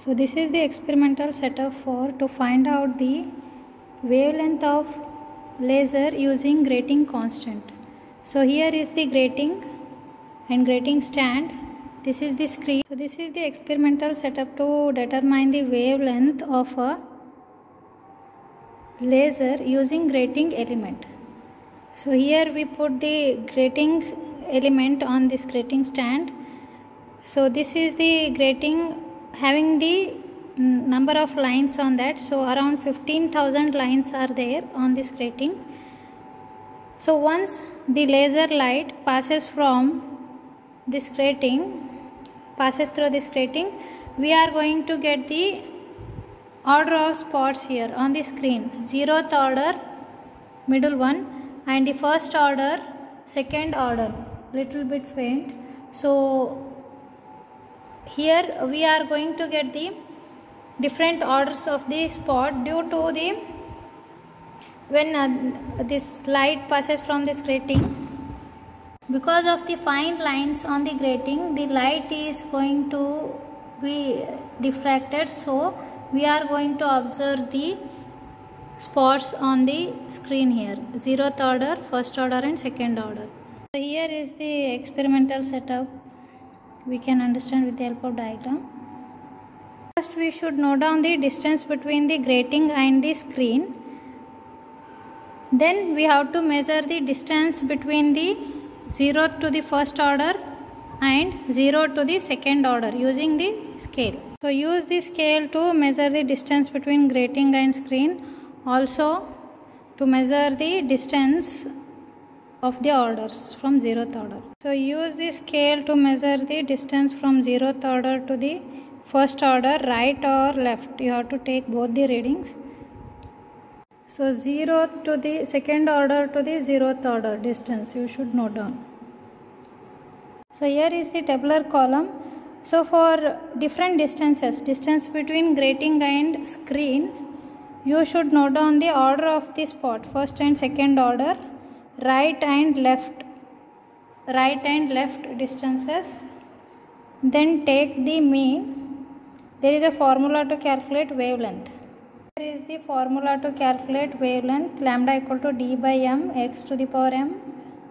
So this is the experimental setup for to find out the wavelength of laser using grating constant. So here is the grating and grating stand. This is the screen. So this is the experimental setup to determine the wavelength of a laser using grating element. So here we put the grating element on this grating stand. So this is the grating having the number of lines on that so around 15000 lines are there on this grating. So once the laser light passes from this grating passes through this grating we are going to get the order of spots here on the screen. Zeroth order middle one and the first order second order. Little bit faint. So here we are going to get the different orders of the spot due to the when uh, this light passes from this grating. Because of the fine lines on the grating the light is going to be diffracted. So we are going to observe the spots on the screen here. Zeroth order first order and second order. So here is the experimental setup we can understand with the help of diagram. First we should note down the distance between the grating and the screen. Then we have to measure the distance between the 0th to the first order and 0 to the second order using the scale. So use the scale to measure the distance between grating and screen. Also to measure the distance of the orders from 0th order. So use the scale to measure the distance from 0th order to the first order right or left. You have to take both the readings. So 0th to the second order to the 0th order distance you should note down. So here is the tabular column. So for different distances, distance between grating and screen, you should note down the order of the spot, first and second order right and left right and left distances. Then take the mean. There is a formula to calculate wavelength. There is the formula to calculate wavelength lambda equal to d by m x to the power m.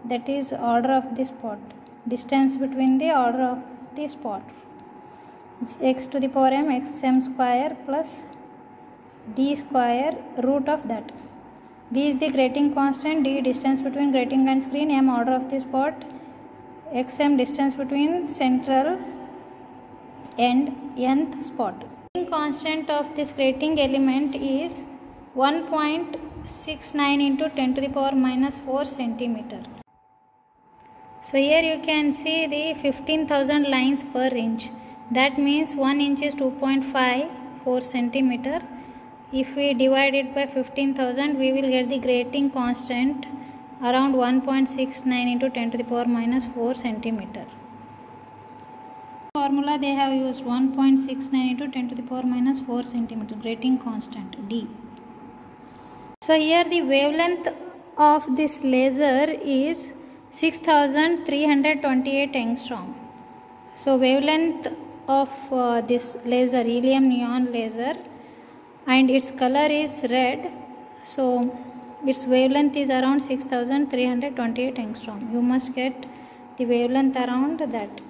That is order of the spot. Distance between the order of the spot. X to the power m x m square plus d square root of that d is the grating constant. D distance between grating and screen. M order of the spot. Xm distance between central and nth spot. Grating constant of this grating element is 1.69 into 10 to the power minus 4 centimeter. So here you can see the 15000 lines per inch. That means 1 inch is 2.54 centimeter if we divide it by 15000 we will get the grating constant around 1.69 into 10 to the power minus 4 centimeter. Formula they have used 1.69 into 10 to the power minus 4 centimeter grating constant d. So here the wavelength of this laser is 6328 angstrom. So wavelength of uh, this laser helium neon laser and its color is red. So its wavelength is around 6328 angstrom. You must get the wavelength around that